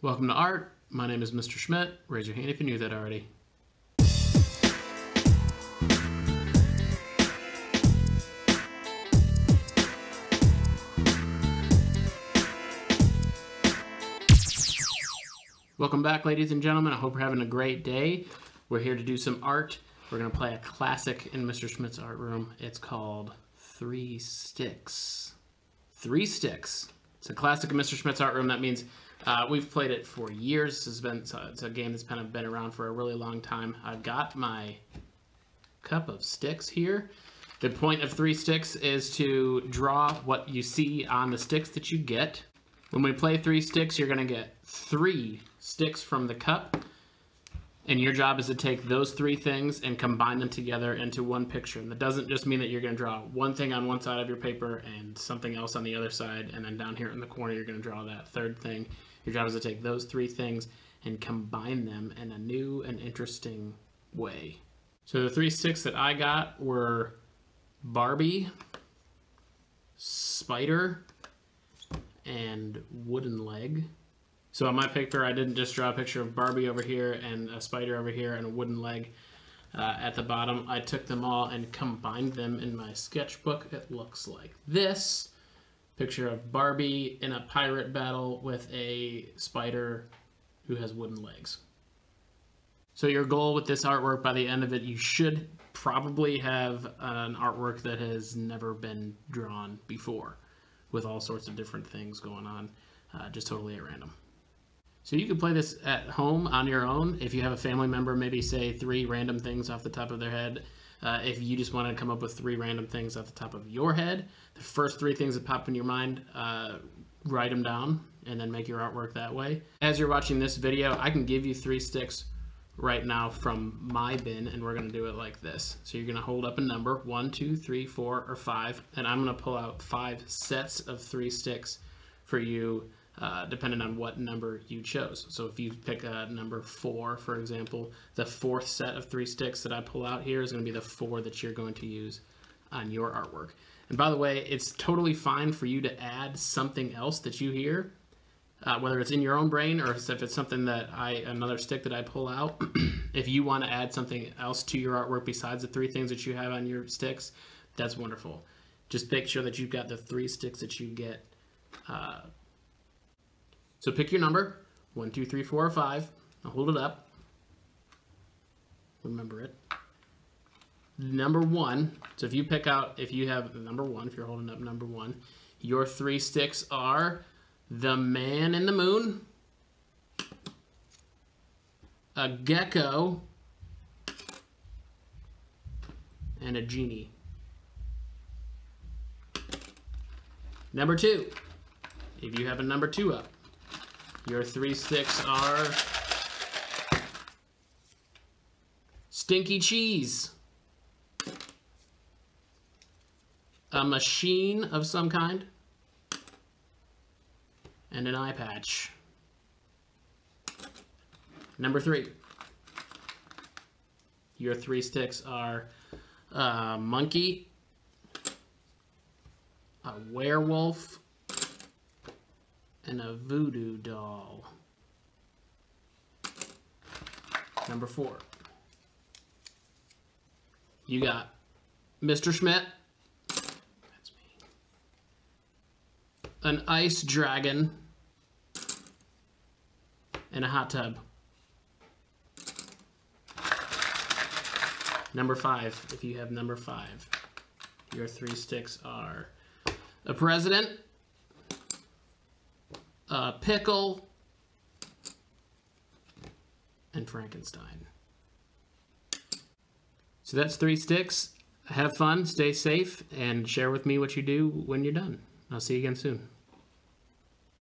Welcome to Art. My name is Mr. Schmidt. Raise your hand if you knew that already. Welcome back, ladies and gentlemen. I hope you're having a great day. We're here to do some art. We're going to play a classic in Mr. Schmidt's art room. It's called Three Sticks. Three Sticks. It's a classic in Mr. Schmidt's art room. That means uh, we've played it for years. This has been it's a game that's kind of been around for a really long time. I've got my cup of sticks here. The point of three sticks is to draw what you see on the sticks that you get. When we play three sticks, you're going to get three sticks from the cup. And your job is to take those three things and combine them together into one picture. And that doesn't just mean that you're going to draw one thing on one side of your paper and something else on the other side. And then down here in the corner, you're going to draw that third thing. Your job is to take those three things and combine them in a new and interesting way. So the three sticks that I got were Barbie, Spider, and Wooden Leg. So on my picture, I didn't just draw a picture of Barbie over here and a spider over here and a wooden leg uh, at the bottom. I took them all and combined them in my sketchbook. It looks like this. Picture of Barbie in a pirate battle with a spider who has wooden legs. So your goal with this artwork, by the end of it, you should probably have an artwork that has never been drawn before with all sorts of different things going on, uh, just totally at random. So you can play this at home on your own. If you have a family member, maybe say three random things off the top of their head. Uh, if you just want to come up with three random things off the top of your head, the first three things that pop in your mind, uh, write them down and then make your artwork that way. As you're watching this video, I can give you three sticks right now from my bin and we're going to do it like this. So you're going to hold up a number, one, two, three, four, or five, and I'm going to pull out five sets of three sticks for you uh, depending on what number you chose. So if you pick a number four, for example, the fourth set of three sticks that I pull out here is going to be the four that you're going to use on your artwork. And by the way, it's totally fine for you to add something else that you hear, uh, whether it's in your own brain or if it's something that I, another stick that I pull out. if you want to add something else to your artwork besides the three things that you have on your sticks, that's wonderful. Just make sure that you've got the three sticks that you get uh, so pick your number, one, two, three, four, or five. I'll hold it up. Remember it. Number one, so if you pick out, if you have number one, if you're holding up number one, your three sticks are the man in the moon, a gecko, and a genie. Number two, if you have a number two up, your three sticks are stinky cheese, a machine of some kind, and an eye patch. Number three, your three sticks are a monkey, a werewolf, and a voodoo doll. Number four. You got Mr. Schmidt. That's me. An ice dragon. And a hot tub. Number five, if you have number five, your three sticks are a president, uh, Pickle, and Frankenstein. So that's three sticks. Have fun, stay safe, and share with me what you do when you're done. I'll see you again soon.